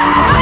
Ah!